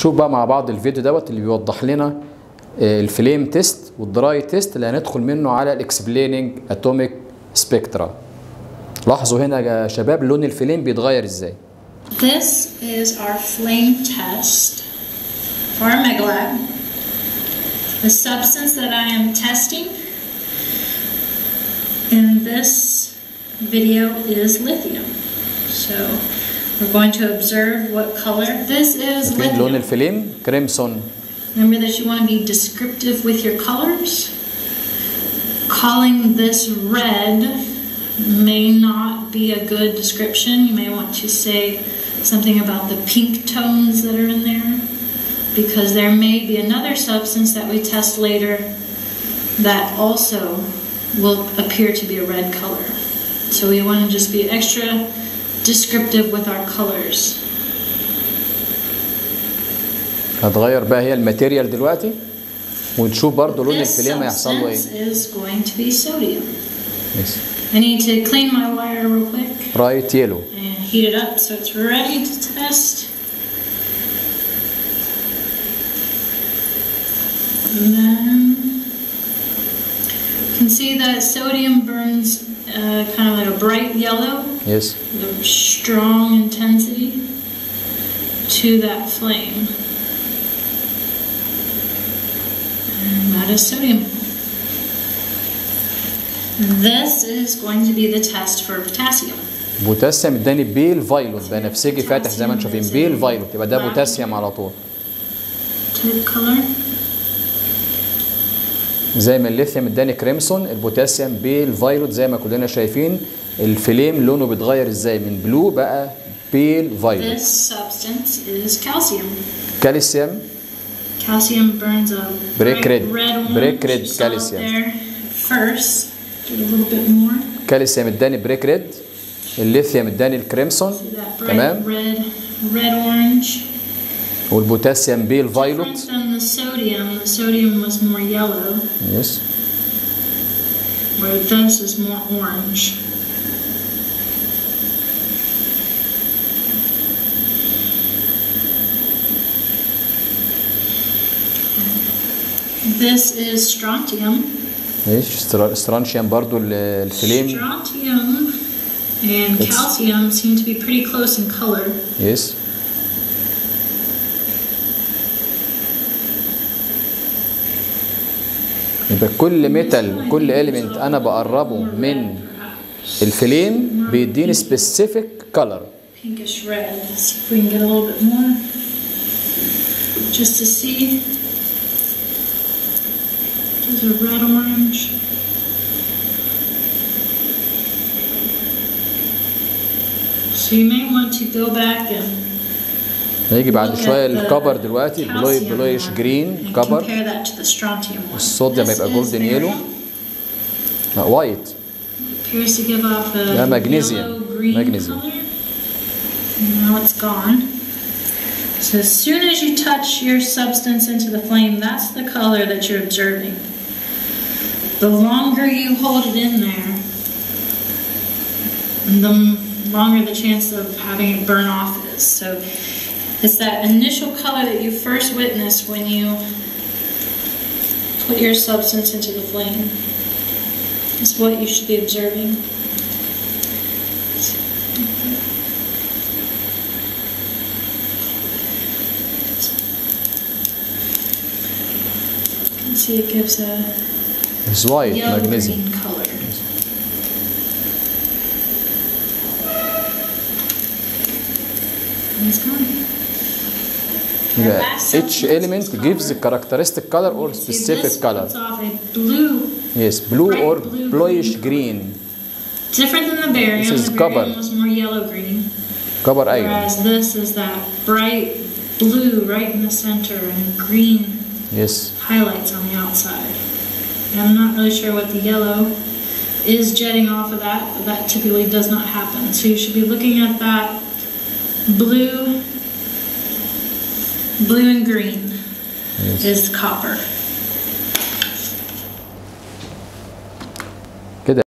شوف بقى مع بعض الفيديو دوت اللي بيوضح لنا آه، الفليم تيست والدراي تيست اللي هندخل منه على الاكسبليننج اتوميك سبيكترا لاحظوا هنا يا شباب لون الفليم بيتغير إزاي This is our flame test for megalab. The substance that I am testing in this video is lithium. So we're going to observe what color this is فين لون lithium. الفليم كريمسون Remember that you want to be descriptive with your colors. Calling this red may not be a good description. You may want to say something about the pink tones that are in there because there may be another substance that we test later that also will appear to be a red color. So we want to just be extra descriptive with our colors. هتغير بقى هي الماتيريال دلوقتي ونشوف برضو لون This الفليم هيحصل له ايه substance is going to be sodium. يس I need to clean my wire real quick رايت يلو and heat it up so it's ready to test. And then you can see that sodium burns uh, kind of like a bright yellow, يس the strong intensity to that flame. And that is sodium. This is going to be the test for potassium. بوتاسيوم اداني بيل فايلوت بنفسجي فاتح زي ما انتم شايفين بيل فايلوت يبقى ده بوتاسيوم على طول Type color. زي ما الليثيوم اداني كريمسون البوتاسيوم بيل فايلوت زي ما كلنا شايفين الفليم لونه بيتغير إزاي من بلو بقى بيل فايلوت This substance is calcium. كالسيوم Calcium burns a red. saw it calcium. there first. A little bit more. كالسيوم اداني بريك ريد الليثيوم اداني الكريمسون تمام red, red orange. والبوتاسيوم بيل فايلوت Different than the sodium. The sodium was more yellow, يس where this is more orange. This is strontium. ماشي سترا- سترانشيوم برضو ال- الفليم Strontium and It's- calcium seem to be pretty close in color. يس يبقى كل ميتال كل اليمنت أنا بقربه من الفليم بيديني سبيسيفيك كلر So you may want to go back and هيجي بعد look شويه at the الكبر دلوقتي بلوي calcium بلويش one جرين and كبر compare that to the strontium one. الصوت ده This بيبقى is جولدن very- يلو لا وايت Appears to give off a Yeah, magnesium. yellow green Magnesium. color. Now it's gone. So as soon as you touch your substance into the flame, that's the color that you're observing. The longer you hold it in there, the m- longer the chance of having it burn off is. So it's that initial color that you first witness when you put your substance into the flame. It's what you should be observing. You see it gives a it's white, yellow magnesium. green color. And it's gone. Yeah. Each element gives a characteristic color or specific color. Blue. Yes, blue or bluish green. Different than the barium. This is copper. was more yellow green. Copper iron. Whereas this is that bright blue right in the center and green. Yes. Highlights on the outside. And I'm not really sure what the yellow is jetting off of that, but that typically does not happen. So you should be looking at that blue blue and green yes is copper.